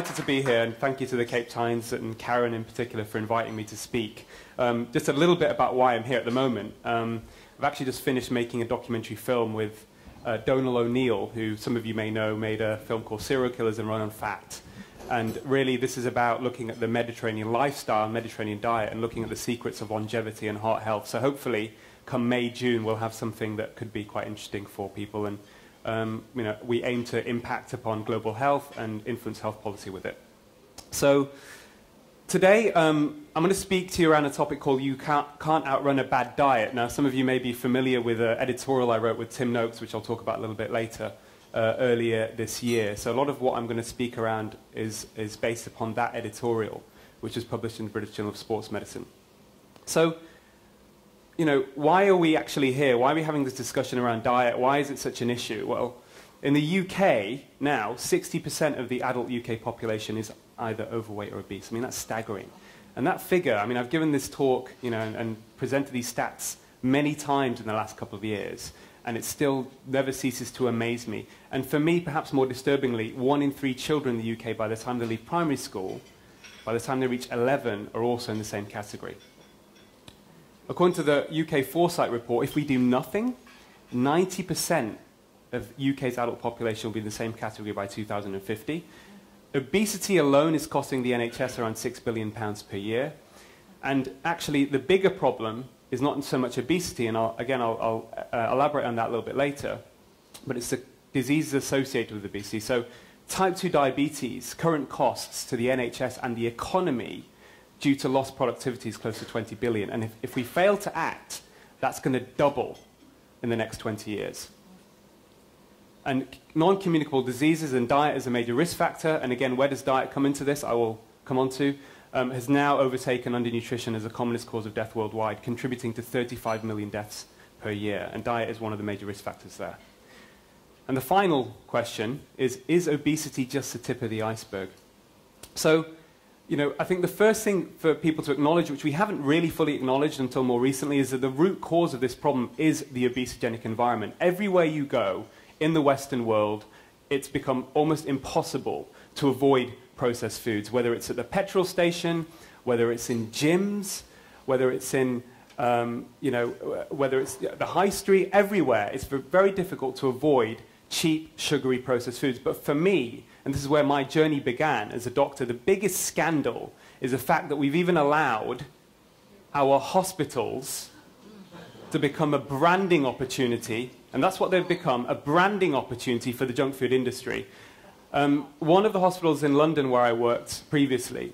Delighted to be here, and thank you to the Cape Times and Karen in particular for inviting me to speak. Um, just a little bit about why I'm here at the moment. Um, I've actually just finished making a documentary film with uh, Donal O'Neill, who some of you may know made a film called Cereal Killers and Run on Fat. And really, this is about looking at the Mediterranean lifestyle, Mediterranean diet, and looking at the secrets of longevity and heart health. So hopefully, come May, June, we'll have something that could be quite interesting for people. And um, you know, we aim to impact upon global health and influence health policy with it. So today, um, I'm going to speak to you around a topic called You Can't, can't Outrun a Bad Diet. Now, some of you may be familiar with an editorial I wrote with Tim Noakes, which I'll talk about a little bit later uh, earlier this year. So a lot of what I'm going to speak around is, is based upon that editorial, which was published in the British Journal of Sports Medicine. So, you know, why are we actually here? Why are we having this discussion around diet? Why is it such an issue? Well, in the UK now, 60% of the adult UK population is either overweight or obese. I mean, that's staggering. And that figure, I mean, I've given this talk, you know, and, and presented these stats many times in the last couple of years and it still never ceases to amaze me. And for me, perhaps more disturbingly, one in three children in the UK, by the time they leave primary school, by the time they reach 11, are also in the same category. According to the UK Foresight report, if we do nothing, 90% of UK's adult population will be in the same category by 2050. Obesity alone is costing the NHS around £6 billion per year. And actually, the bigger problem is not so much obesity, and I'll, again, I'll, I'll uh, elaborate on that a little bit later, but it's the diseases associated with obesity. So type 2 diabetes, current costs to the NHS and the economy due to lost productivity is close to 20 billion. And if, if we fail to act, that's going to double in the next 20 years. And non-communicable diseases and diet is a major risk factor. And again, where does diet come into this? I will come on to um, has now overtaken undernutrition as the commonest cause of death worldwide, contributing to 35 million deaths per year. And diet is one of the major risk factors there. And the final question is, is obesity just the tip of the iceberg? So, you know, I think the first thing for people to acknowledge, which we haven't really fully acknowledged until more recently, is that the root cause of this problem is the obesogenic environment. Everywhere you go in the Western world, it's become almost impossible to avoid processed foods, whether it's at the petrol station, whether it's in gyms, whether it's in, um, you know, whether it's the high street, everywhere. It's very difficult to avoid cheap, sugary processed foods. But for me, and this is where my journey began as a doctor, the biggest scandal is the fact that we've even allowed our hospitals to become a branding opportunity, and that's what they've become, a branding opportunity for the junk food industry. Um, one of the hospitals in London where I worked previously,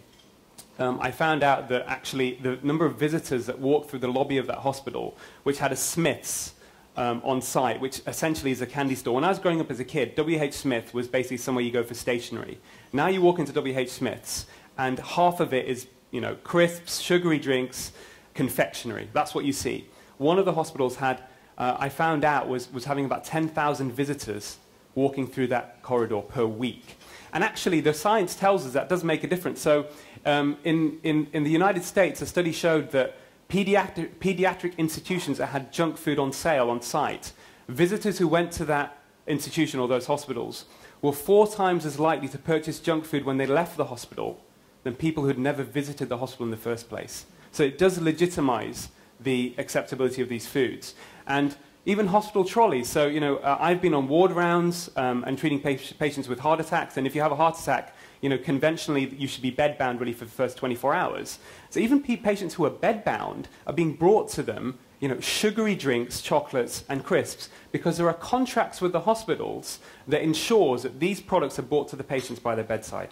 um, I found out that actually the number of visitors that walked through the lobby of that hospital, which had a Smith's um, on site, which essentially is a candy store. When I was growing up as a kid, W.H. Smith was basically somewhere you go for stationery. Now you walk into W.H. Smith's, and half of it is, you know, crisps, sugary drinks, confectionery. That's what you see. One of the hospitals had, uh, I found out, was, was having about 10,000 visitors walking through that corridor per week. And actually, the science tells us that does make a difference. So, um, in, in, in the United States, a study showed that pediatric, pediatric institutions that had junk food on sale on site, visitors who went to that institution or those hospitals were four times as likely to purchase junk food when they left the hospital than people who'd never visited the hospital in the first place. So it does legitimize the acceptability of these foods. And even hospital trolleys. So, you know, uh, I've been on ward rounds um, and treating pa patients with heart attacks, and if you have a heart attack, you know, conventionally you should be bedbound really for the first 24 hours. So even patients who are bedbound are being brought to them, you know, sugary drinks, chocolates, and crisps, because there are contracts with the hospitals that ensures that these products are brought to the patients by their bedside.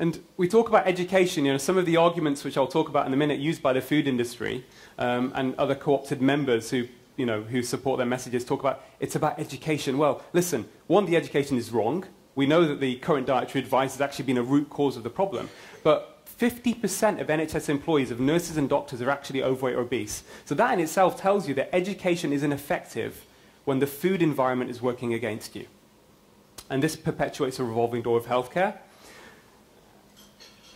And we talk about education, you know, some of the arguments which I'll talk about in a minute used by the food industry um, and other co-opted members who, you know, who support their messages talk about it's about education. Well, listen, one, the education is wrong. We know that the current dietary advice has actually been a root cause of the problem. But 50% of NHS employees, of nurses and doctors, are actually overweight or obese. So that in itself tells you that education is ineffective when the food environment is working against you. And this perpetuates a revolving door of healthcare.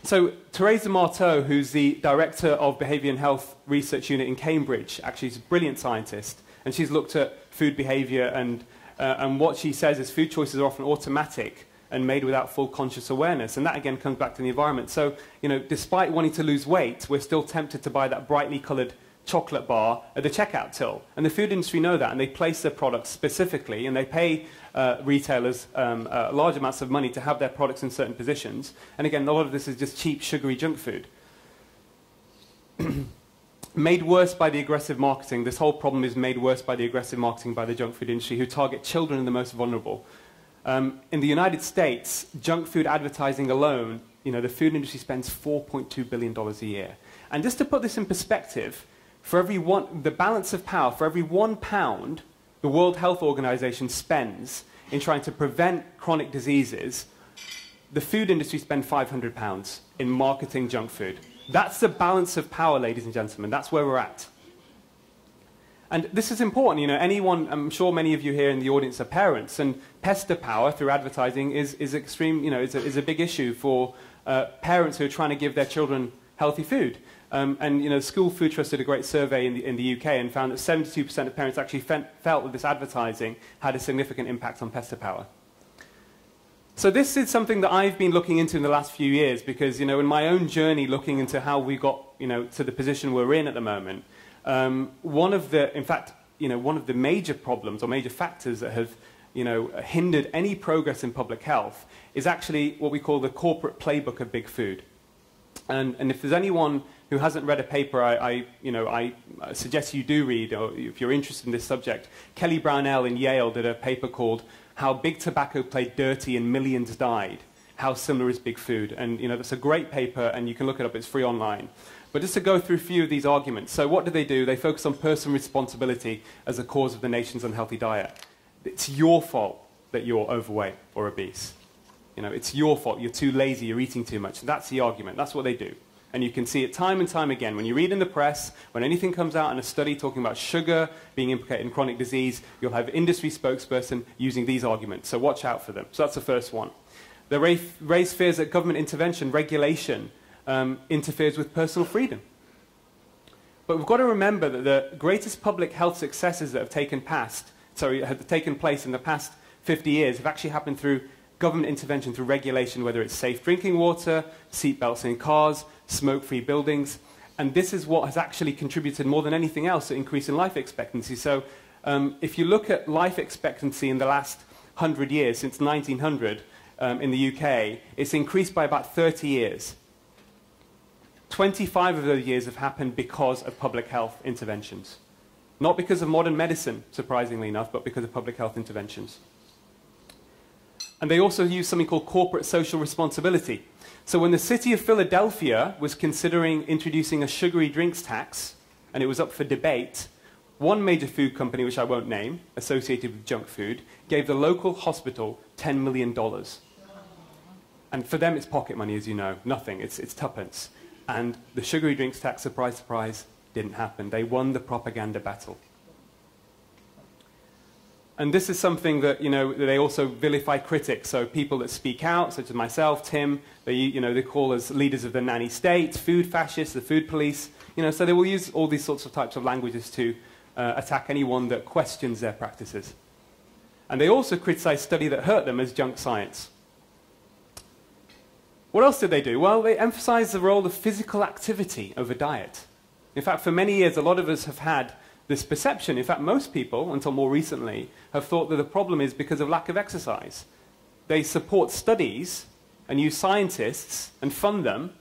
So Theresa Marteau, who's the director of Behaviour and Health Research Unit in Cambridge, actually is a brilliant scientist, and she's looked at food behaviour and Uh, and what she says is food choices are often automatic and made without full conscious awareness. And that again comes back to the environment. So, you know, despite wanting to lose weight, we're still tempted to buy that brightly colored chocolate bar at the checkout till. And the food industry know that, and they place their products specifically, and they pay uh, retailers um, uh, large amounts of money to have their products in certain positions. And again, a lot of this is just cheap, sugary junk food. made worse by the aggressive marketing, this whole problem is made worse by the aggressive marketing by the junk food industry, who target children and the most vulnerable. Um, in the United States, junk food advertising alone, you know, the food industry spends $4.2 billion a year. And just to put this in perspective, for every one, the balance of power, for every one pound the World Health Organization spends in trying to prevent chronic diseases, the food industry spends 500 pounds in marketing junk food. That's the balance of power, ladies and gentlemen. That's where we're at. And this is important. You know, anyone, I'm sure many of you here in the audience are parents, and pester power through advertising is, is extreme, you know, is a, is a big issue for uh, parents who are trying to give their children healthy food. Um, and you know, School Food Trust did a great survey in the, in the UK and found that 72% of parents actually felt that this advertising had a significant impact on pester power. So this is something that I've been looking into in the last few years because, you know, in my own journey looking into how we got, you know, to the position we're in at the moment, um, one of the, in fact, you know, one of the major problems or major factors that have, you know, hindered any progress in public health is actually what we call the corporate playbook of big food. And, and if there's anyone who hasn't read a paper, I, I, you know, I suggest you do read, or if you're interested in this subject. Kelly Brownell in Yale did a paper called How Big Tobacco Played Dirty and Millions Died. How Similar is Big Food? And you know, that's a great paper, and you can look it up. It's free online. But just to go through a few of these arguments. So what do they do? They focus on personal responsibility as a cause of the nation's unhealthy diet. It's your fault that you're overweight or obese. You know, it's your fault. You're too lazy. You're eating too much. That's the argument. That's what they do. And you can see it time and time again. When you read in the press, when anything comes out in a study talking about sugar being implicated in chronic disease, you'll have industry spokesperson using these arguments. So watch out for them. So that's the first one. They raise fears that government intervention, regulation, um, interferes with personal freedom. But we've got to remember that the greatest public health successes that have taken, past, sorry, have taken place in the past 50 years have actually happened through government intervention, through regulation, whether it's safe drinking water, seatbelts in cars, smoke-free buildings. And this is what has actually contributed more than anything else to increase in life expectancy. So um, if you look at life expectancy in the last 100 years, since 1900 um, in the UK, it's increased by about 30 years. 25 of those years have happened because of public health interventions. Not because of modern medicine, surprisingly enough, but because of public health interventions. And they also use something called corporate social responsibility. So when the city of Philadelphia was considering introducing a sugary drinks tax, and it was up for debate, one major food company, which I won't name, associated with junk food, gave the local hospital $10 million. And for them, it's pocket money, as you know, nothing, it's, it's tuppence. And the sugary drinks tax, surprise, surprise, didn't happen. They won the propaganda battle. And this is something that, you know, they also vilify critics. So people that speak out, such as myself, Tim, they, you know, they call us leaders of the nanny state, food fascists, the food police. You know, so they will use all these sorts of types of languages to uh, attack anyone that questions their practices. And they also criticize study that hurt them as junk science. What else did they do? Well, they emphasize the role of physical activity over diet. In fact, for many years, a lot of us have had this perception. In fact, most people, until more recently, have thought that the problem is because of lack of exercise. They support studies and use scientists and fund them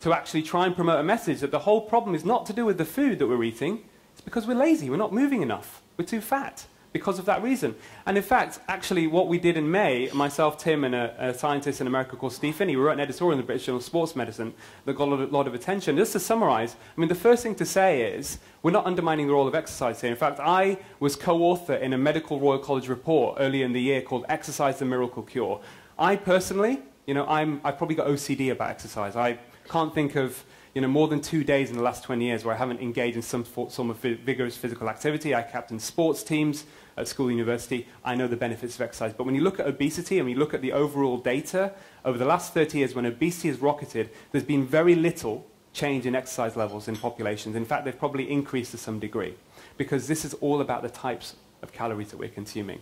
to actually try and promote a message that the whole problem is not to do with the food that we're eating, it's because we're lazy, we're not moving enough, we're too fat because of that reason. And in fact, actually, what we did in May, myself, Tim, and a, a scientist in America called Steve Phinney, we wrote an editorial in the British Journal of Sports Medicine that got a lot, of, lot of attention. Just to summarize, I mean, the first thing to say is we're not undermining the role of exercise here. In fact, I was co-author in a Medical Royal College report earlier in the year called Exercise the Miracle Cure. I personally, you know, I'm, I've probably got OCD about exercise. I can't think of you know, more than two days in the last 20 years where I haven't engaged in some form of vigorous physical activity. I captain sports teams at school university. I know the benefits of exercise. But when you look at obesity and you look at the overall data, over the last 30 years when obesity has rocketed, there's been very little change in exercise levels in populations. In fact, they've probably increased to some degree because this is all about the types of calories that we're consuming.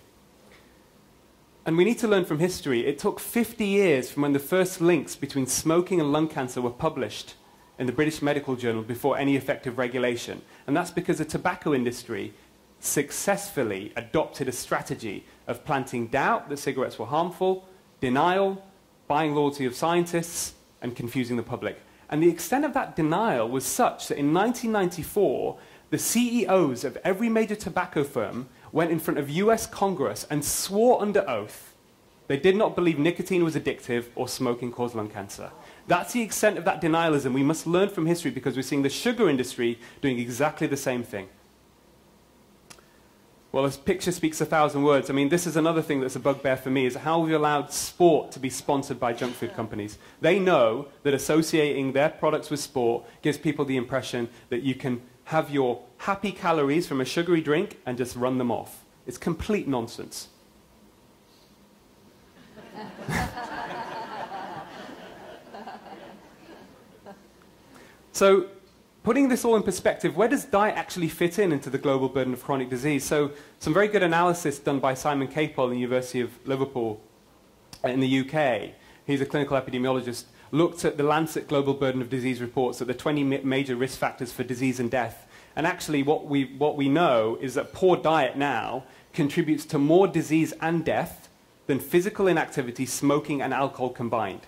and we need to learn from history, it took 50 years from when the first links between smoking and lung cancer were published in the British Medical Journal before any effective regulation. And that's because the tobacco industry successfully adopted a strategy of planting doubt that cigarettes were harmful, denial, buying loyalty of scientists, and confusing the public. And the extent of that denial was such that in 1994, the CEOs of every major tobacco firm went in front of US Congress and swore under oath they did not believe nicotine was addictive or smoking caused lung cancer. That's the extent of that denialism. We must learn from history because we're seeing the sugar industry doing exactly the same thing. Well, this picture speaks a thousand words. I mean, this is another thing that's a bugbear for me, is how we allowed sport to be sponsored by junk food companies. They know that associating their products with sport gives people the impression that you can have your happy calories from a sugary drink and just run them off. It's complete nonsense. so putting this all in perspective, where does diet actually fit in into the global burden of chronic disease? So, some very good analysis done by Simon Capewell in the University of Liverpool in the UK. He's a clinical epidemiologist. Looked at the Lancet Global Burden of Disease reports at the 20 major risk factors for disease and death. And actually, what we, what we know is that poor diet now contributes to more disease and death than physical inactivity, smoking, and alcohol combined.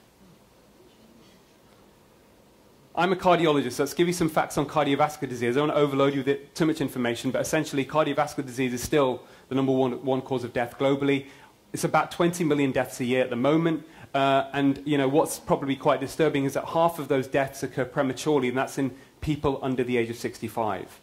I'm a cardiologist, so let's give you some facts on cardiovascular disease. I don't want to overload you with too much information, but essentially cardiovascular disease is still the number one, one cause of death globally. It's about 20 million deaths a year at the moment. Uh, and you know, what's probably quite disturbing is that half of those deaths occur prematurely, and that's in people under the age of 65.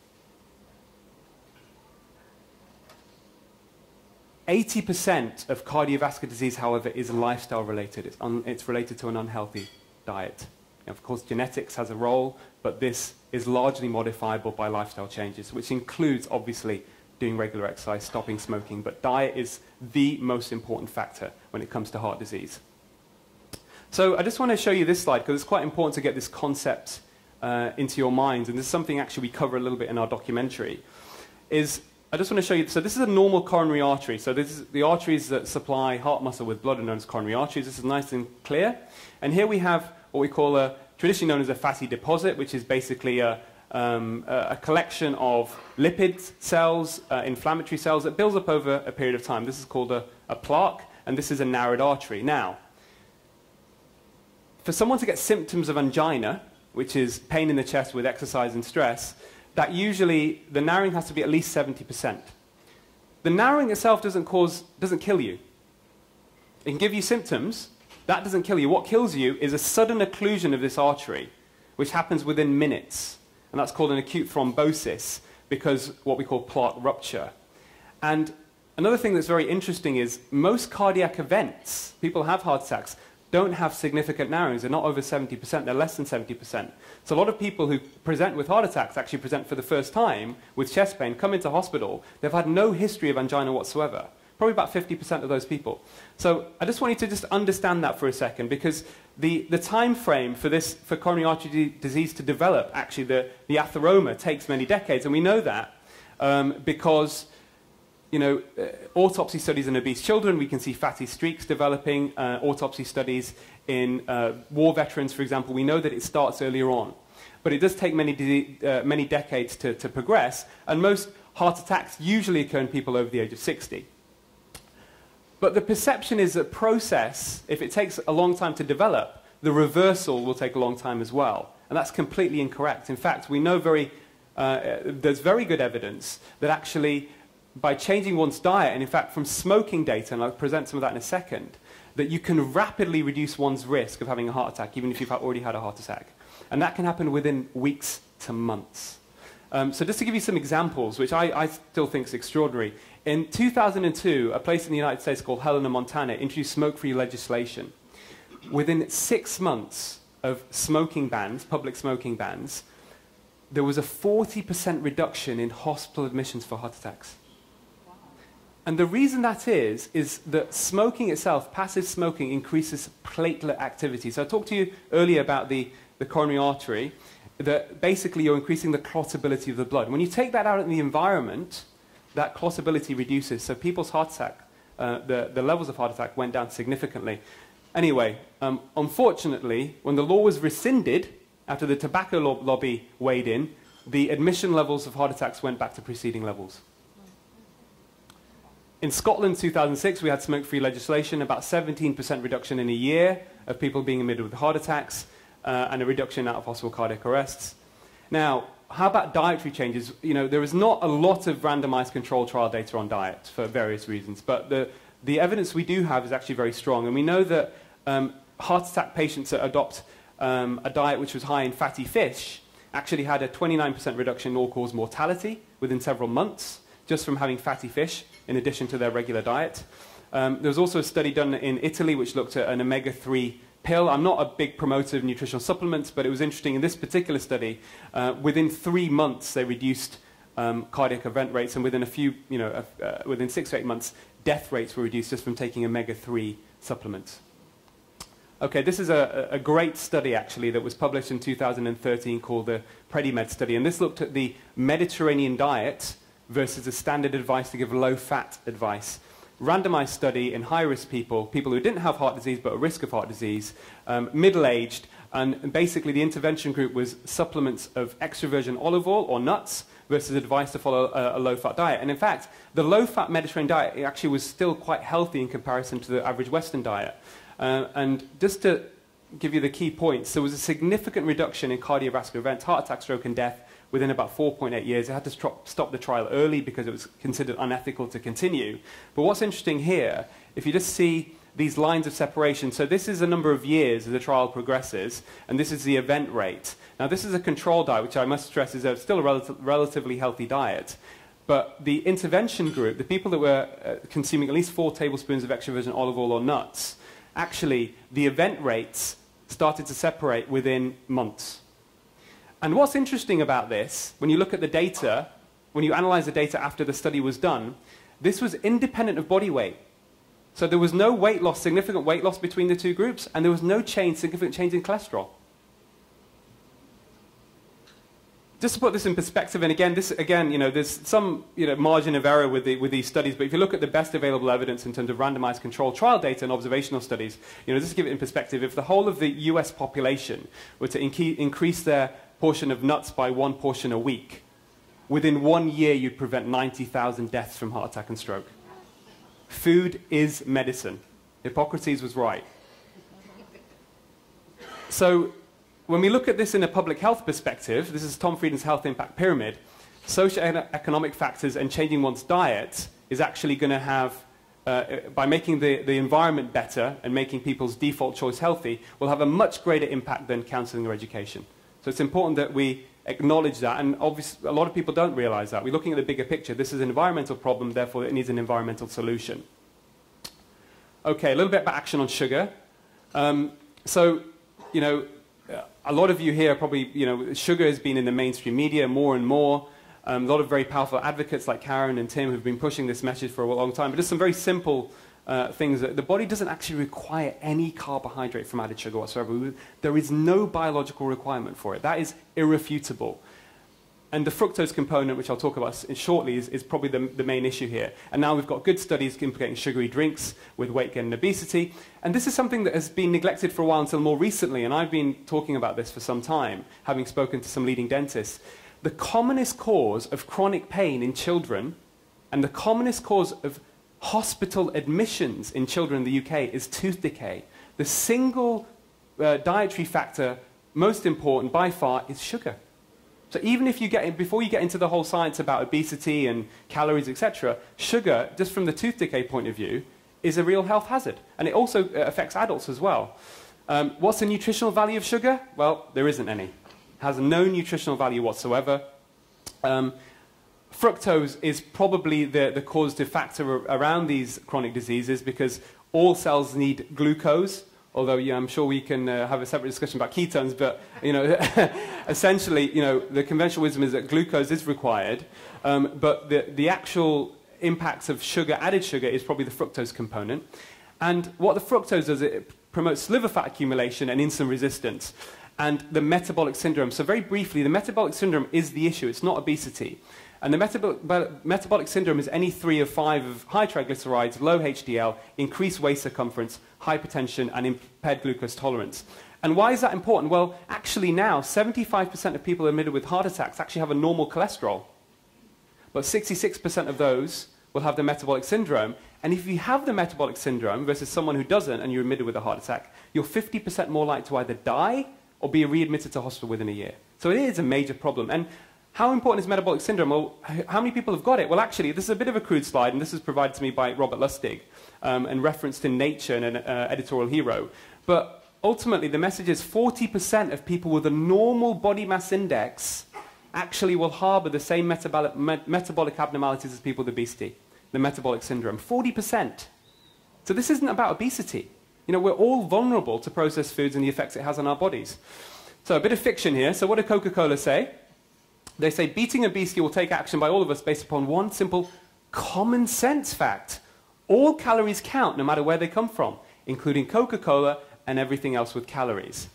80% of cardiovascular disease, however, is lifestyle related. It's, it's related to an unhealthy diet. Of course, genetics has a role, but this is largely modifiable by lifestyle changes, which includes, obviously, doing regular exercise, stopping smoking. But diet is the most important factor when it comes to heart disease. So I just want to show you this slide because it's quite important to get this concept uh, into your minds. And this is something actually we cover a little bit in our documentary. Is I just want to show you, so this is a normal coronary artery. So this is the arteries that supply heart muscle with blood are known as coronary arteries. This is nice and clear. And here we have what we call a, traditionally known as a fatty deposit, which is basically a, um, a collection of lipid cells, uh, inflammatory cells that builds up over a period of time. This is called a, a plaque, and this is a narrowed artery. Now, for someone to get symptoms of angina, which is pain in the chest with exercise and stress, that usually the narrowing has to be at least 70%. The narrowing itself doesn't cause, doesn't kill you. It can give you symptoms, that doesn't kill you. What kills you is a sudden occlusion of this artery, which happens within minutes. And that's called an acute thrombosis because what we call plaque rupture. And another thing that's very interesting is most cardiac events, people have heart attacks, don't have significant narrowings. They're not over 70%, they're less than 70%. So a lot of people who present with heart attacks actually present for the first time with chest pain, come into hospital, they've had no history of angina whatsoever probably about 50% of those people. So I just want you to just understand that for a second because the, the time frame for this, for coronary artery disease to develop, actually the, the atheroma takes many decades. And we know that um, because you know, uh, autopsy studies in obese children, we can see fatty streaks developing. Uh, autopsy studies in uh, war veterans, for example, we know that it starts earlier on. But it does take many, uh, many decades to, to progress, and most heart attacks usually occur in people over the age of 60. But the perception is that process, if it takes a long time to develop, the reversal will take a long time as well. And that's completely incorrect. In fact, we know very, uh, there's very good evidence that actually by changing one's diet, and in fact from smoking data, and I'll present some of that in a second, that you can rapidly reduce one's risk of having a heart attack, even if you've already had a heart attack. And that can happen within weeks to months. Um, so just to give you some examples, which I, I still think is extraordinary, in 2002, a place in the United States called Helena, Montana, introduced smoke-free legislation. Within six months of smoking bans, public smoking bans, there was a 40% reduction in hospital admissions for heart attacks. And the reason that is, is that smoking itself, passive smoking, increases platelet activity. So I talked to you earlier about the, the coronary artery, that basically you're increasing the clotability of the blood. When you take that out in the environment, that clotability reduces. So people's heart attack uh, the, the levels of heart attack went down significantly. Anyway, um, unfortunately, when the law was rescinded, after the tobacco lo lobby weighed in, the admission levels of heart attacks went back to preceding levels. In Scotland, 2006, we had smoke-free legislation, about 17% reduction in a year of people being admitted with heart attacks, uh, and a reduction out of hospital cardiac arrests. Now, how about dietary changes? You know, there is not a lot of randomized control trial data on diet for various reasons, but the, the evidence we do have is actually very strong. And we know that um, heart attack patients that adopt um, a diet which was high in fatty fish actually had a 29% reduction in all-cause mortality within several months just from having fatty fish in addition to their regular diet. Um, there was also a study done in Italy which looked at an omega-3 pill. I'm not a big promoter of nutritional supplements, but it was interesting in this particular study, uh, within three months they reduced um, cardiac event rates, and within a few, you know, uh, within six or eight months, death rates were reduced just from taking omega-3 supplements. Okay, this is a, a, great study actually that was published in 2013 called the PREDIMED study, and this looked at the Mediterranean diet versus the standard advice to give low-fat advice randomized study in high-risk people, people who didn't have heart disease but at risk of heart disease, um, middle-aged, and basically the intervention group was supplements of extra virgin olive oil or nuts versus advice to follow a, a low-fat diet. And in fact, the low-fat Mediterranean diet actually was still quite healthy in comparison to the average Western diet. Uh, and just to give you the key points, there was a significant reduction in cardiovascular events, heart attack, stroke, and death within about 4.8 years. They had to stop the trial early because it was considered unethical to continue. But what's interesting here, if you just see these lines of separation, so this is a number of years as the trial progresses, and this is the event rate. Now, this is a control diet, which I must stress is a, still a rel relatively healthy diet. But the intervention group, the people that were uh, consuming at least four tablespoons of extra virgin olive oil or nuts, actually, the event rates started to separate within months. And what's interesting about this, when you look at the data, when you analyze the data after the study was done, this was independent of body weight. So there was no weight loss, significant weight loss between the two groups, and there was no change, significant change in cholesterol. just to put this in perspective, and again, this again, you know, there's some you know, margin of error with, the, with these studies, but if you look at the best available evidence in terms of randomized controlled trial data and observational studies, you know, just to give it in perspective, if the whole of the US population were to increase their portion of nuts by one portion a week, within one year you'd prevent 90,000 deaths from heart attack and stroke. Food is medicine. Hippocrates was right. So when we look at this in a public health perspective, this is Tom Frieden's health impact pyramid, socioeconomic factors and changing one's diet is actually going to have, uh, by making the, the environment better and making people's default choice healthy, will have a much greater impact than counseling or education. So it's important that we acknowledge that, and obviously a lot of people don't realize that. We're looking at the bigger picture. This is an environmental problem, therefore it needs an environmental solution. Okay, a little bit about action on sugar. Um, so, you know, a lot of you here probably, you know, sugar has been in the mainstream media more and more. Um, a lot of very powerful advocates like Karen and Tim have been pushing this message for a long time. But just some very simple uh, things that the body doesn't actually require any carbohydrate from added sugar whatsoever. There is no biological requirement for it. That is irrefutable. And the fructose component, which I'll talk about shortly, is, is probably the, the, main issue here. And now we've got good studies implicating sugary drinks with weight gain and obesity. And this is something that has been neglected for a while until more recently. And I've been talking about this for some time, having spoken to some leading dentists. The commonest cause of chronic pain in children and the commonest cause of hospital admissions in children in the UK is tooth decay. The single uh, dietary factor most important by far is sugar. So even if you get, before you get into the whole science about obesity and calories, etc., sugar, just from the tooth decay point of view, is a real health hazard. And it also uh, affects adults as well. Um, what's the nutritional value of sugar? Well, there isn't any. It has no nutritional value whatsoever. Um, fructose is probably the, the causative factor around these chronic diseases because all cells need glucose although yeah, I'm sure we can uh, have a separate discussion about ketones, but you know, essentially, you know, the conventional wisdom is that glucose is required, um, but the, the actual impacts of sugar, added sugar, is probably the fructose component. And what the fructose does, it promotes liver fat accumulation and insulin resistance and the metabolic syndrome. So very briefly, the metabolic syndrome is the issue. It's not obesity. And the metab metabolic syndrome is any three of five of high triglycerides, low HDL, increased waist circumference, hypertension, and impaired glucose tolerance. And why is that important? Well, actually now, 75% of people admitted with heart attacks actually have a normal cholesterol. But 66% of those will have the metabolic syndrome. And if you have the metabolic syndrome versus someone who doesn't and you're admitted with a heart attack, you're 50% more likely to either die or be readmitted to hospital within a year. So it is a major problem. And how important is metabolic syndrome? Well, how many people have got it? Well, actually, this is a bit of a crude slide, and this is provided to me by Robert Lustig um, and referenced in Nature and an uh, editorial hero. But ultimately, the message is 40% of people with a normal body mass index actually will harbor the same metabolic, me metabolic abnormalities as people with obesity, the metabolic syndrome. 40%. So this isn't about obesity. You know, we're all vulnerable to processed foods and the effects it has on our bodies. So a bit of fiction here. So what did Coca-Cola say? They say beating a obesity will take action by all of us based upon one simple common sense fact. All calories count no matter where they come from, including Coca-Cola and everything else with calories.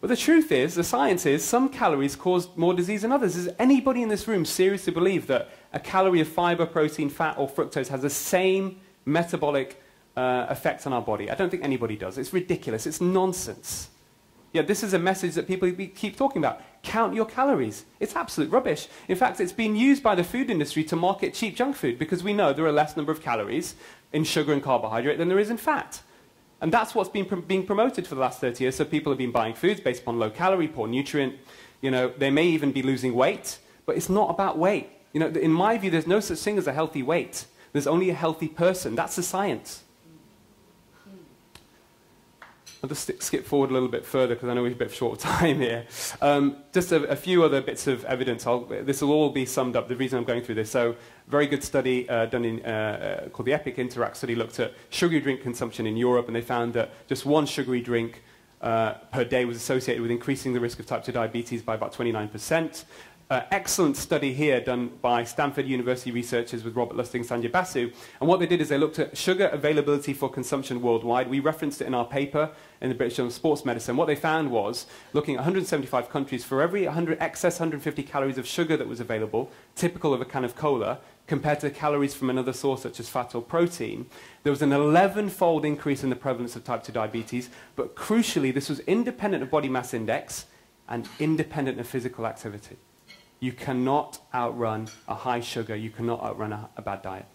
But the truth is, the science is, some calories cause more disease than others. Does anybody in this room seriously believe that a calorie of fiber, protein, fat, or fructose has the same metabolic uh, effect on our body? I don't think anybody does. It's ridiculous. It's nonsense. Yeah, this is a message that people keep talking about. Count your calories. It's absolute rubbish. In fact, it's been used by the food industry to market cheap junk food because we know there are less number of calories in sugar and carbohydrate than there is in fat. And that's what's been pr being promoted for the last 30 years. So people have been buying foods based upon low calorie, poor nutrient. You know, they may even be losing weight, but it's not about weight. You know, in my view, there's no such thing as a healthy weight. There's only a healthy person. That's the science. I'll just skip forward a little bit further because I know we're a bit short of time here. Um, just a, a, few other bits of evidence. this will all be summed up, the reason I'm going through this. So, very good study uh, done in, uh, uh, called the EPIC Interact study looked at sugary drink consumption in Europe, and they found that just one sugary drink uh, per day was associated with increasing the risk of type 2 diabetes by about 29% uh, excellent study here done by Stanford University researchers with Robert Lustig and Sanjay Basu. And what they did is they looked at sugar availability for consumption worldwide. We referenced it in our paper in the British Journal of Sports Medicine. What they found was, looking at 175 countries, for every 100 excess 150 calories of sugar that was available, typical of a can of cola, compared to calories from another source such as fat or protein, there was an 11-fold increase in the prevalence of type 2 diabetes. But crucially, this was independent of body mass index and independent of physical activity. You cannot outrun a high sugar. You cannot outrun a, a bad diet.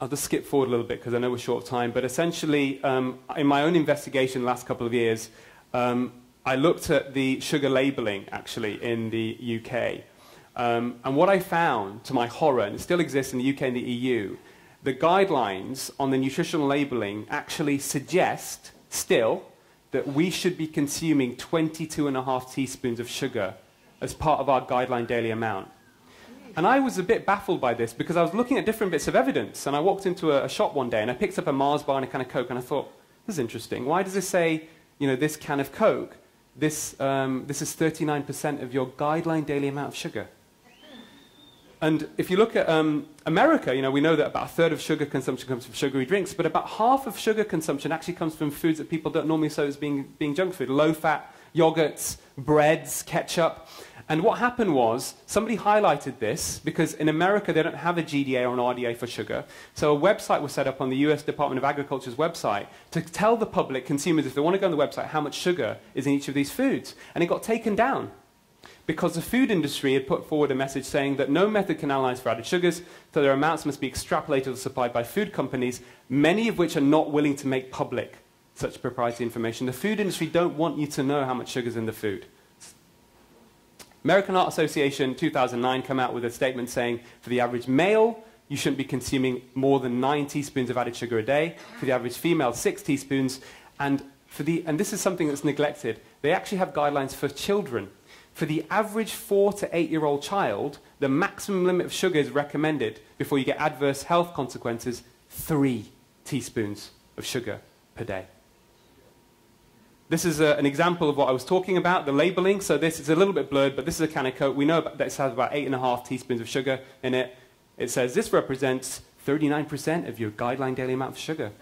I'll just skip forward a little bit because I know we're short of time. But essentially, um, in my own investigation the last couple of years, um, I looked at the sugar labeling actually in the UK. Um, and what I found, to my horror, and it still exists in the UK and the EU, the guidelines on the nutritional labeling actually suggest still that we should be consuming 22 and a half teaspoons of sugar as part of our guideline daily amount. And I was a bit baffled by this because I was looking at different bits of evidence. And I walked into a, a shop one day and I picked up a Mars bar and a can of Coke and I thought, this is interesting. Why does it say, you know, this can of Coke, this, um, this is 39% of your guideline daily amount of sugar? And if you look at um, America, you know, we know that about a third of sugar consumption comes from sugary drinks, but about half of sugar consumption actually comes from foods that people don't normally associate as being, being junk food. Low-fat, yogurts, breads, ketchup. And what happened was, somebody highlighted this, because in America they don't have a GDA or an RDA for sugar. So a website was set up on the US Department of Agriculture's website to tell the public, consumers, if they want to go on the website, how much sugar is in each of these foods. And it got taken down because the food industry had put forward a message saying that no method can analyze for added sugars, so their amounts must be extrapolated or supplied by food companies, many of which are not willing to make public such proprietary information. The food industry don't want you to know how much sugar is in the food. American Heart Association 2009 come out with a statement saying for the average male, you shouldn't be consuming more than nine teaspoons of added sugar a day. For the average female, six teaspoons. And, for the, and this is something that's neglected. They actually have guidelines for children for the average four to eight year old child, the maximum limit of sugar is recommended before you get adverse health consequences three teaspoons of sugar per day. This is a, an example of what I was talking about, the labeling. So this is a little bit blurred, but this is a can of Coke. We know that it has about eight and a half teaspoons of sugar in it. It says this represents 39% of your guideline daily amount of sugar.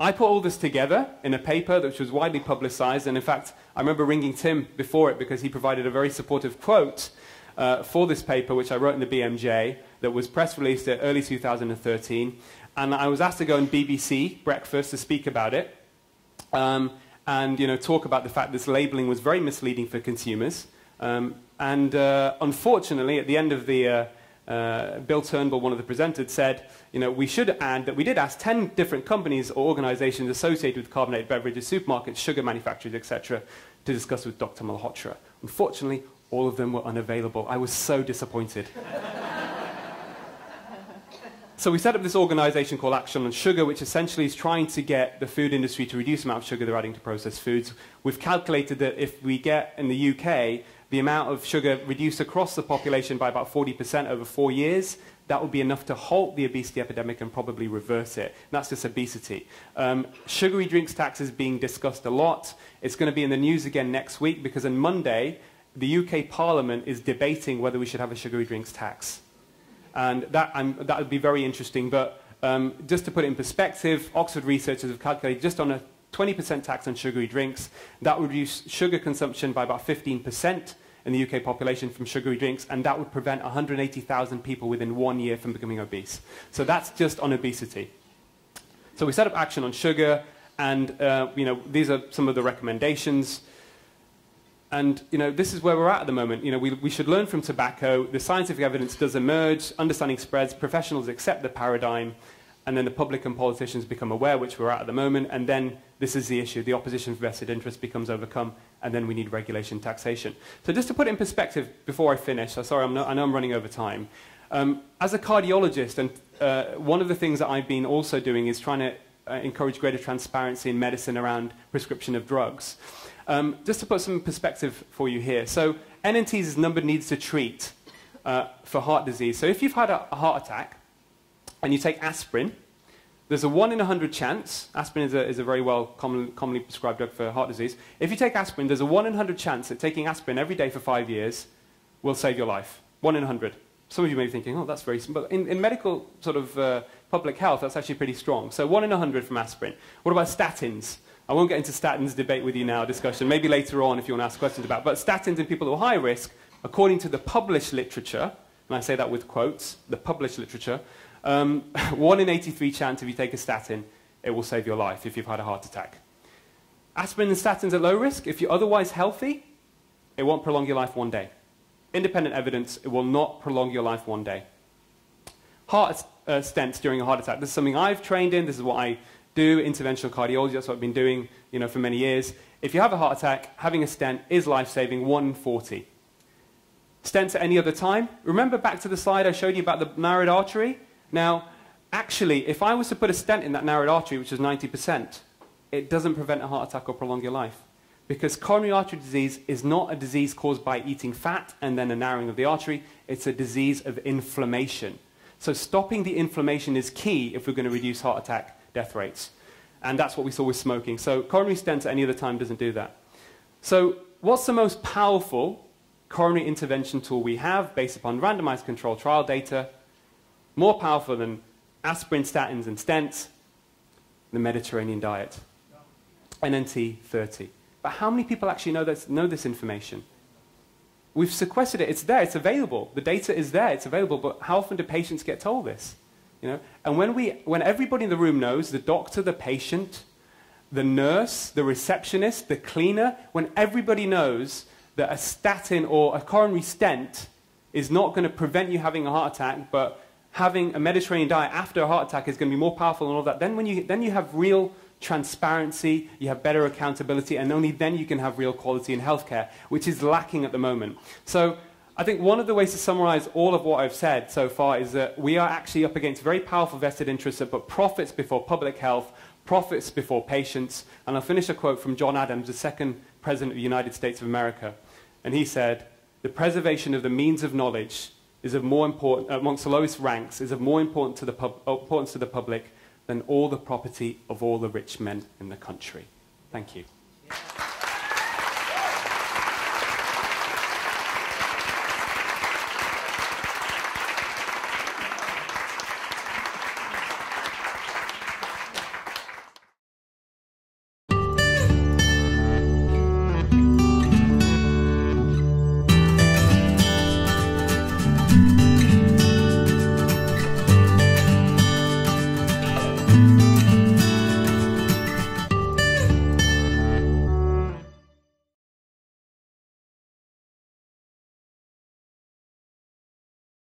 I put all this together in a paper which was widely publicized, and in fact, I remember ringing Tim before it because he provided a very supportive quote uh, for this paper, which I wrote in the BMJ, that was press released in early 2013. And I was asked to go on BBC Breakfast to speak about it um, and you know, talk about the fact this labeling was very misleading for consumers. Um, and uh, unfortunately, at the end of the uh, uh, Bill Turnbull, one of the presenters, said, you know, we should add that we did ask 10 different companies or organizations associated with carbonated beverages, supermarkets, sugar manufacturers, etc., to discuss with Dr. Malhotra. Unfortunately, all of them were unavailable. I was so disappointed. so we set up this organization called Action on Sugar, which essentially is trying to get the food industry to reduce the amount of sugar they're adding to processed foods. We've calculated that if we get in the UK the amount of sugar reduced across the population by about 40% over four years, that would be enough to halt the obesity epidemic and probably reverse it. And that's just obesity. Um, sugary drinks tax is being discussed a lot. It's going to be in the news again next week because on Monday, the UK Parliament is debating whether we should have a sugary drinks tax. And that, that would be very interesting. But um, just to put it in perspective, Oxford researchers have calculated just on a 20% tax on sugary drinks. That would reduce sugar consumption by about 15% in the UK population from sugary drinks, and that would prevent 180,000 people within one year from becoming obese. So that's just on obesity. So we set up action on sugar, and uh, you know, these are some of the recommendations. And you know, this is where we're at at the moment. You know, we, we should learn from tobacco. The scientific evidence does emerge, understanding spreads, professionals accept the paradigm, and then the public and politicians become aware, which we're at at the moment, and then this is the issue. The opposition for vested interest becomes overcome, and then we need regulation taxation. So just to put it in perspective before I finish, sorry, I'm no, I know I'm running over time. Um, as a cardiologist, and uh, one of the things that I've been also doing is trying to uh, encourage greater transparency in medicine around prescription of drugs. Um, just to put some perspective for you here. So NNTs is number needs to treat uh, for heart disease. So if you've had a, a heart attack, and you take aspirin, there's a 1 in 100 chance, aspirin is a, is a very well common, commonly prescribed drug for heart disease. If you take aspirin, there's a 1 in 100 chance that taking aspirin every day for five years will save your life. 1 in 100. Some of you may be thinking, oh, that's very simple. In, in medical sort of uh, public health, that's actually pretty strong. So 1 in 100 from aspirin. What about statins? I won't get into statins debate with you now, discussion, maybe later on if you want to ask questions about. But statins in people who are high risk, according to the published literature, and I say that with quotes, the published literature, um, 1 in 83 chance if you take a statin, it will save your life if you've had a heart attack. Aspirin and statins are low risk. If you're otherwise healthy, it won't prolong your life one day. Independent evidence, it will not prolong your life one day. Heart uh, stents during a heart attack. This is something I've trained in. This is what I do, interventional cardiology. That's what I've been doing you know, for many years. If you have a heart attack, having a stent is life-saving, 1 in 40. Stents at any other time. Remember back to the slide I showed you about the narrowed artery? Now, actually, if I was to put a stent in that narrowed artery, which is 90%, it doesn't prevent a heart attack or prolong your life. Because coronary artery disease is not a disease caused by eating fat and then a narrowing of the artery. It's a disease of inflammation. So stopping the inflammation is key if we're going to reduce heart attack death rates. And that's what we saw with smoking. So coronary stents at any other time doesn't do that. So what's the most powerful coronary intervention tool we have based upon randomized controlled trial data? More powerful than aspirin, statins, and stents, the Mediterranean diet. NNT 30. But how many people actually know this, know this information? We've sequestered it. It's there. It's available. The data is there. It's available. But how often do patients get told this? You know? And when, we, when everybody in the room knows, the doctor, the patient, the nurse, the receptionist, the cleaner, when everybody knows that a statin or a coronary stent is not going to prevent you having a heart attack, but having a Mediterranean diet after a heart attack is going to be more powerful and all that, then, when you, then you have real transparency, you have better accountability, and only then you can have real quality in healthcare, which is lacking at the moment. So I think one of the ways to summarize all of what I've said so far is that we are actually up against very powerful vested interests that put profits before public health, profits before patients. And I'll finish a quote from John Adams, the second president of the United States of America. And he said, the preservation of the means of knowledge is of more important, uh, amongst the lowest ranks, is of more importance to the, pub, uh, importance to the public than all the property of all the rich men in the country. Thank you.